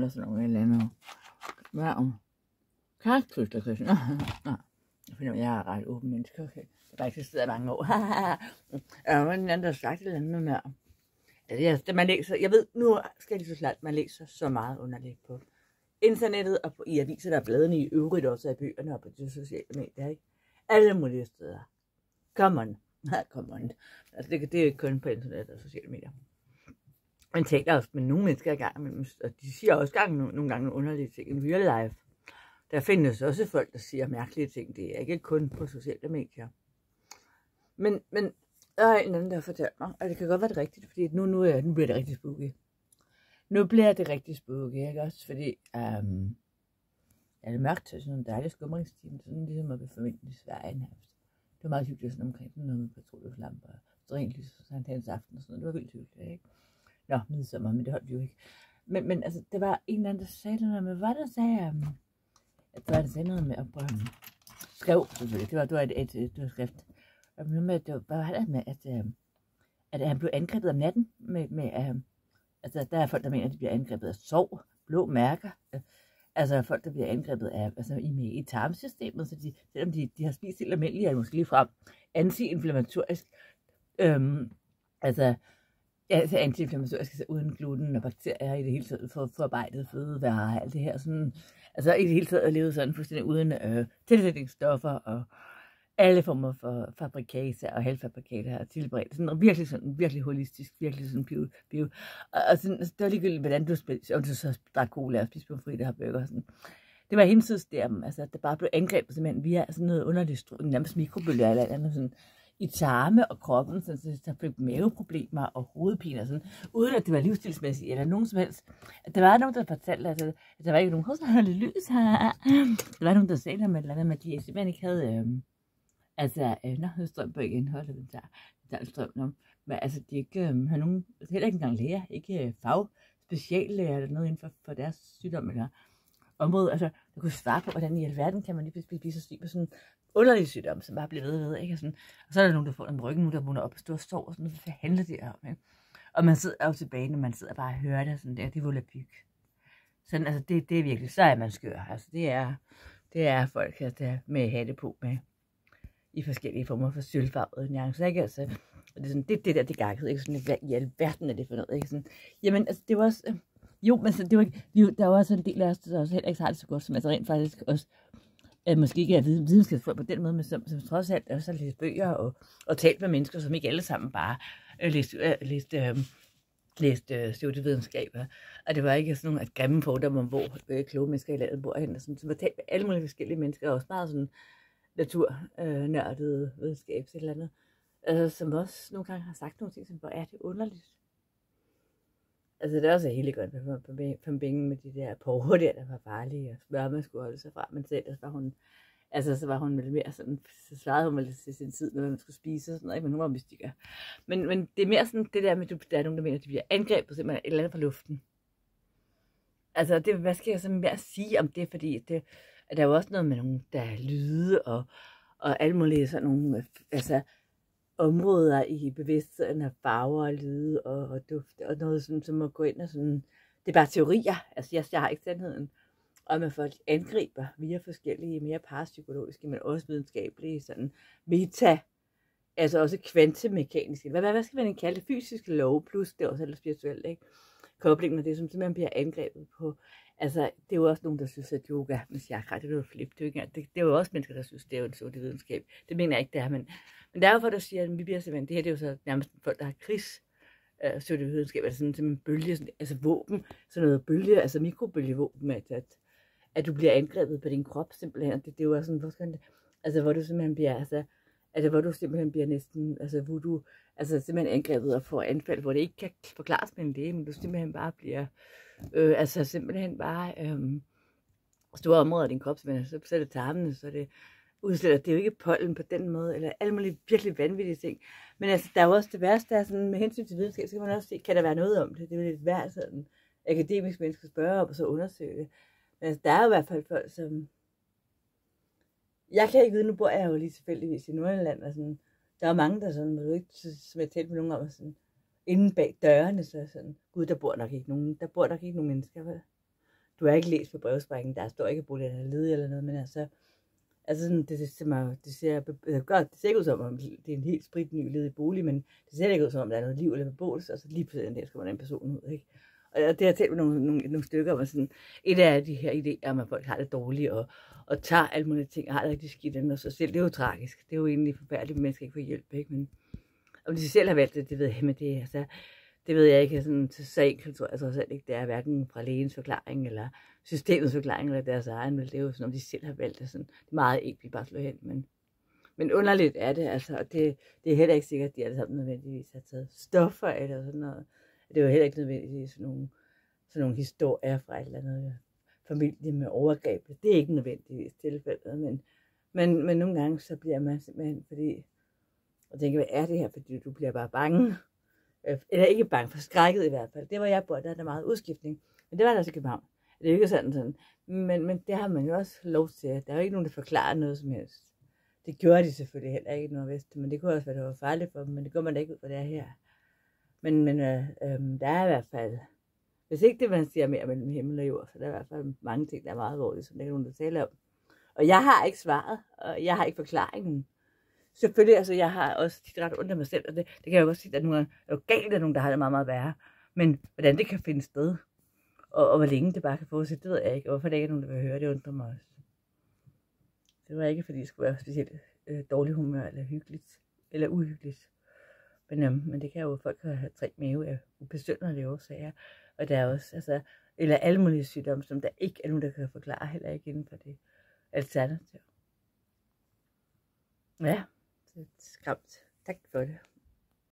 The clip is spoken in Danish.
eller sådan noget eller andet. Hvad om hun? Christian. Nå, jeg finder, jeg er ret åben menneske, okay. Jeg har eksisteret i mange år. ja, men en anden, der har sagt et eller andet med Altså, jeg, man læser, jeg ved, nu skal jeg lige så klart, man læser så meget underligt på internettet og på, i aviser, der er bladene i øvrigt også af bøgerne og på de sociale medier, ikke? Alle mulige steder. Come on. Come on. Altså, det, det er ikke kun på internet og sociale medier. Man taler også med nogle mennesker i gang imellem, og de siger også gang, nogle, gange nogle underlige ting i real life. Der findes også folk, der siger mærkelige ting. Det er ikke kun på sociale medier. Men, men der er en anden, der har fortalt mig, og det kan godt være det rigtigt, fordi nu, nu, er, nu bliver det rigtig spooky. Nu bliver det rigtig spooky, ikke også? Fordi øhm, um, ja, det er mørkt, så sådan en dejlig skumringstime, sådan ligesom at i familien i Sverige nærmest. Det var meget hyggeligt sådan omkring sådan noget med så og strenlys og Sankt aften og sådan noget. Det var vildt hyggeligt, ikke? Nå, midsommer, men det holdt jo ikke. Men, men altså, det var en eller anden, der sagde noget med, hvad der sagde, um, øhm, at der var der sagde noget med at um, skrev, selvfølgelig. Det var, det var et, et, et, et skrift. Og nu med, det var, hvad var det med, at, um, at han blev angrebet om natten med, med um, altså, der er folk, der mener, at de bliver angrebet af sov, blå mærker. Uh, altså folk, der bliver angrebet af, altså i, med, i tarmsystemet, så de, selvom de, de har spist helt almindeligt, er måske lige frem antiinflammatorisk, øhm, altså Ja, altså antiinflammatoriske, altså uden gluten og bakterier i det hele taget, for forarbejdet fødevarer og alt det her. Sådan, altså i det hele taget at leve sådan fuldstændig uden øh, tilsætningsstoffer og alle former for fabrikater og halvfabrikater og tilberedt. Sådan virkelig sådan, virkelig holistisk, virkelig sådan bio. bio. Og, og sådan, det var ligegyldigt, hvordan du spiste, om du så drak cola og spiste på fri, der har burger. Sådan. Det var hinsides der, altså, der bare blev angrebet simpelthen via sådan noget underligt, nærmest mikrobølger eller andet sådan i tarme og kroppen, så der blev maveproblemer og hovedpine og sådan, uden at det var livsstilsmæssigt eller nogen som helst. At der var nogen, der fortalte, at, at der var ikke nogen, der havde lys her. Der var nogen, der sagde noget med, eller andet med, de simpelthen ikke havde, øhm, altså, øh, nå, strøm på igen, hold den der, den der strøm nu. Men altså, de ikke øhm, havde nogen, heller ikke engang læger, ikke øh, fag, speciallæger eller noget inden for, for deres sygdom eller område, altså, jeg kunne svare på, hvordan i alverden kan man lige pludselig blive så syg på sådan underlig sygdom, som bare bliver ved ved, ikke? Og, sådan, og så er der nogen, der får en ryggen, nu der vågner op og står og står, og sådan, hvad handler det om, ikke? Og man sidder jo tilbage, når man sidder bare og hører det, sådan der, det er volapyk. Sådan, altså, det, det er virkelig, så er man skør. Altså, det er, det er folk, altså, der med hatte på med, i forskellige former for sølvfarvede nuancer, ikke? Altså, og det er sådan, det, det der, det gakket, ikke? Sådan, hvad i alverden er det for noget, ikke? Sådan, jamen, altså, det var også, øh, jo, men så, det var ikke, vi, der var også en del af os, der også heller ikke har det så godt, som altså rent faktisk også at måske ikke er videnskabsfolk på den måde, men som, som trods alt også har læst bøger og, og talt med mennesker, som ikke alle sammen bare øh, læste, øh, læste, øh, læste øh, studievidenskaber. Og det var ikke sådan nogle grimme fordomme om, hvor øh, kloge mennesker i landet bor hen, sådan, så var talt med alle mulige forskellige mennesker, og også meget sådan naturnørdede øh, videnskab, eller andet, øh, som også nogle gange har sagt nogle ting, som, hvor er det underligt. Altså, det er også helt godt med Pambingen med de der porre der, der var farlige, og smør, man skulle holde sig fra. Men selv, så var hun, altså, så var hun lidt mere sådan, så svarede hun lidt til sin tid, når man skulle spise og sådan noget, men hun var mystiker. Men, men det er mere sådan det der med, at der er nogen, der mener, at de bliver angrebet simpelthen et eller andet fra luften. Altså, det, hvad skal jeg så mere sige om det, fordi det, at der er jo også noget med nogen, der er lyde og, og alle mulige sådan nogle, altså, områder i bevidstheden af farver og lyde og, og duft, og noget, sådan, som at gå ind og sådan, det er bare teorier, altså jeg, jeg har ikke sandheden, om at folk angriber via forskellige mere parapsykologiske, men også videnskabelige, sådan meta, altså også kvantemekaniske, hvad, hvad, hvad skal man kalde det, fysiske lov, plus det er også lidt spirituelt, ikke? Koblingen af det, som simpelthen bliver angrebet på, altså det er jo også nogen, der synes, at yoga med chakra, det er jo flip, det er, jo ikke, det, det er jo også mennesker, der synes, det er jo en sort videnskab, det mener jeg ikke, det er, men men derfor, der siger, at vi bliver simpelthen, det her det er jo så nærmest folk, der har krigs, øh, så det videnskab, altså sådan en bølge, sådan, altså våben, sådan noget bølge, altså mikrobølgevåben, at, at, at du bliver angrebet på din krop simpelthen, det, det er jo sådan, hvor skal det, altså hvor du simpelthen bliver, altså, altså hvor du simpelthen bliver næsten, altså hvor du, altså simpelthen angrebet og får anfald, hvor det ikke kan forklares med en læge, men du simpelthen bare bliver, øh, altså simpelthen bare, øh, store områder af din krop, så, så er det tarmene, så er det udsletter. Det er jo ikke pollen på den måde, eller alle mulige virkelig vanvittige ting. Men altså, der er jo også det værste, der er sådan, med hensyn til videnskab, så kan man også se, kan der være noget om det? Det er jo lidt værd sådan akademisk menneske spørge op og så undersøge det. Men altså, der er jo i hvert fald folk, som... Jeg kan ikke vide, nu bor jeg jo lige tilfældigvis i Nordjylland, og sådan, der er mange, der sådan, du ikke, som jeg talte med nogen om, sådan, inden bag dørene, så sådan, gud, der bor nok ikke nogen, der bor nok ikke nogen mennesker, vel? du har ikke læst på brevsprækken, der står ikke, at boligen er ledig eller noget, men altså, altså sådan, det, det, ser, det, ser, det, godt, det ser ikke ud som om, det er en helt sprit ny ledig bolig, men det ser ikke ud som om, der er noget liv eller beboelse, og så lige pludselig der skal man en person ud, ikke? Og det har talt med nogle, nogle, nogle stykker om, sådan, et af de her idéer om, at folk har det dårligt, og, og tager alle mulige ting, og har det rigtig skidt inden sig selv. Det er jo tragisk. Det er jo egentlig forfærdeligt, at mennesker ikke får hjælp, ikke? Men om de selv har valgt det, det ved jeg, men det, er altså, det ved jeg ikke. Altså, sådan, til enkelt tror jeg trods ikke, det er hverken fra lægens forklaring, eller systemets forklaring, eller deres egen, men det er jo sådan, om de selv har valgt det. Sådan, det er meget enkelt bare slå hen, men, men underligt er det, altså, og det, det er heller ikke sikkert, at de alle sammen nødvendigvis har taget stoffer eller sådan noget. Det er jo heller ikke nødvendigvis sådan nogle, sådan nogle historier fra et eller andet familie med overgreb. Det er ikke nødvendigvis tilfældet, men, men, men nogle gange så bliver man simpelthen, fordi, og tænker, hvad er det her, fordi du bliver bare bange. Øh, eller ikke bange, forskrækket i hvert fald. Det var jeg bor, der er der meget udskiftning. Men det var der også i København. Det er jo ikke sådan sådan. Men, men det har man jo også lov til. Der er jo ikke nogen, der forklarer noget som helst. Det gjorde de selvfølgelig heller ikke i Nordvest, men det kunne også være, det var farligt for dem, men det går man da ikke ud for det er her. Men, men øh, øh, der er i hvert fald, hvis ikke det man siger mere mellem himmel og jord, så der er i hvert fald mange ting, der er meget alvorlige, som der er nogen, der taler om. Og jeg har ikke svaret, og jeg har ikke forklaringen. Selvfølgelig, altså jeg har også tit ret under mig selv, og det, det kan jeg jo også sige, at nogle er, er jo galt, at nogen, der har det meget, meget værre. Men hvordan det kan finde sted, og, og hvor længe det bare kan fortsætte, det ved jeg ikke. Og hvorfor der ikke er nogen, der vil høre, det undrer mig også. Det var ikke, fordi det skulle være specielt øh, dårlig humør, eller hyggeligt, eller uhyggeligt. Men, øhm, men det kan jo folk have tre mave af ubesønderlige årsager. Og der er også, altså, eller alle mulige sygdomme, som der ikke er nogen, der kan forklare, heller ikke inden for det alternativ. Ja, det er skræmt. Tak for det.